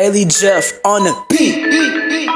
Haley Jeff on the beat. beat, beat.